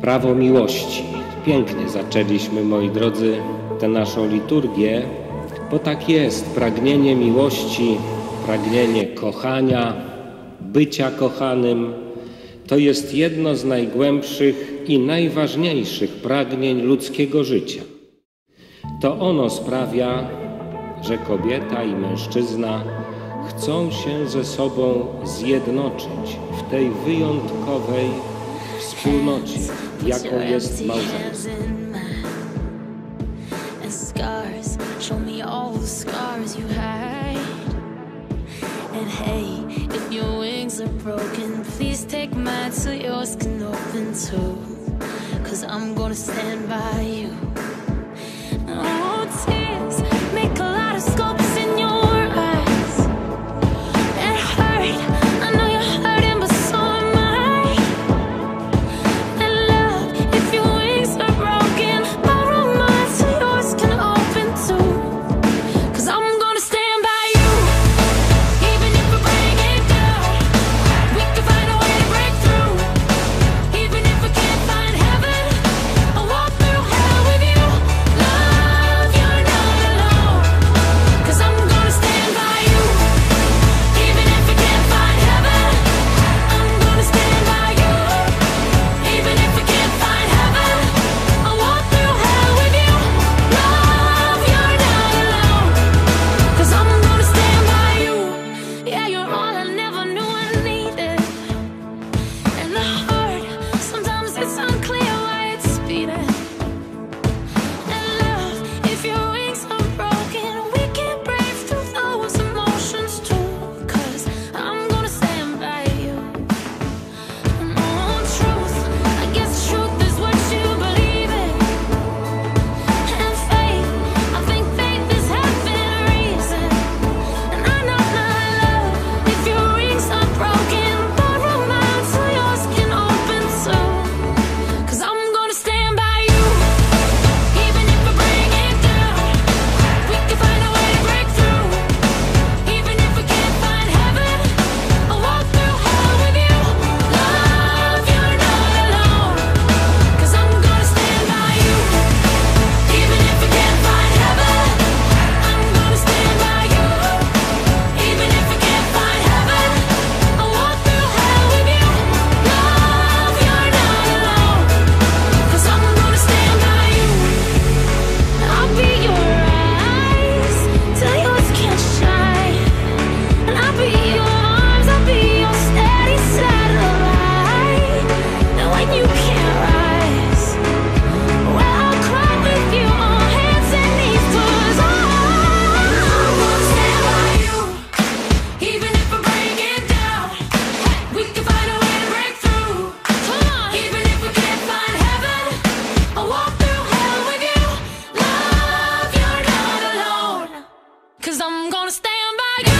Prawo miłości. Pięknie zaczęliśmy, moi drodzy, tę naszą liturgię, bo tak jest. Pragnienie miłości, pragnienie kochania, bycia kochanym, to jest jedno z najgłębszych i najważniejszych pragnień ludzkiego życia. To ono sprawia, że kobieta i mężczyzna chcą się ze sobą zjednoczyć w tej wyjątkowej wspólnocie, jaką jest małżeństwo. And scars, show me all the scars you hide. And hey, if your wings are broken, please take mine so yours can open too. Cause I'm gonna stand by you. I'm gonna stand by you.